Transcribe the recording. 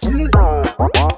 Two, one.